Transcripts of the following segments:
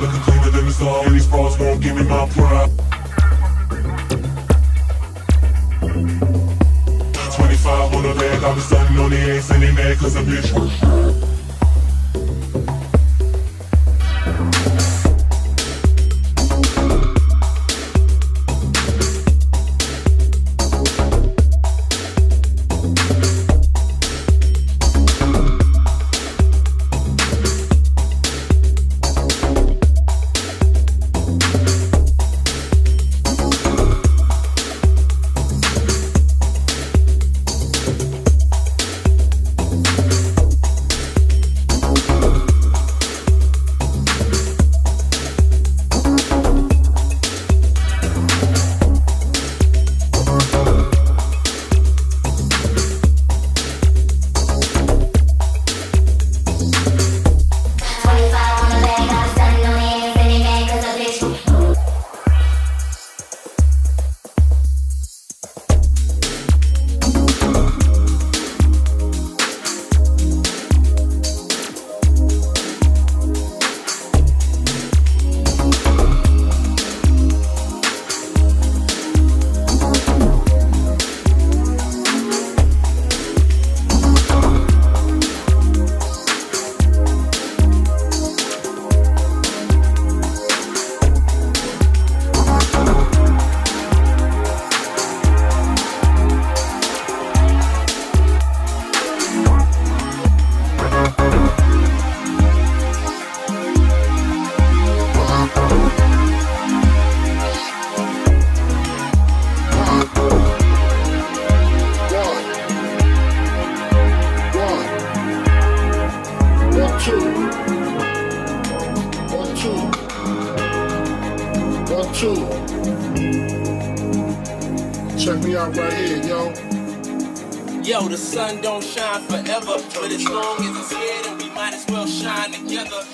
looking cleaner than the star And these frauds won't give me my pride. 25 on the bag, I was stunning on the ass and they mad cause a bitch Harlem too. Check me out right here, yo. Yo, the sun don't shine forever, but as long as it's here, then we might as well shine together.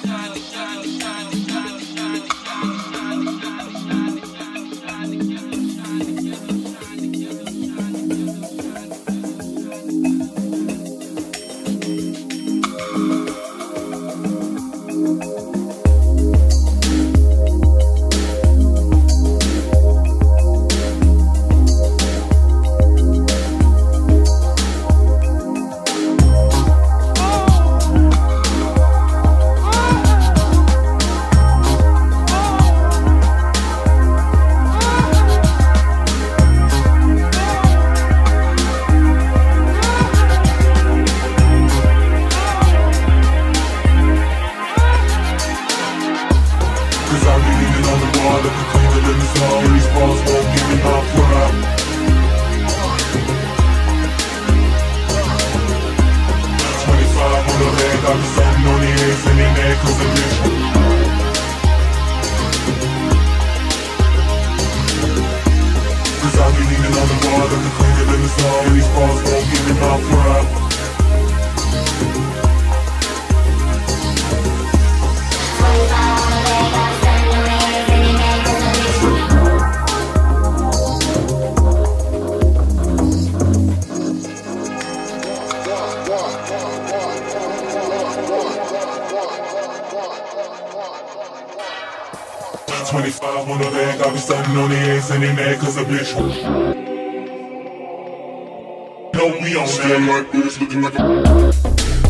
cause 25 on the leg, I be stunting on the ass and they mad cause a bitch. No, we on that. Still like this, looking like a.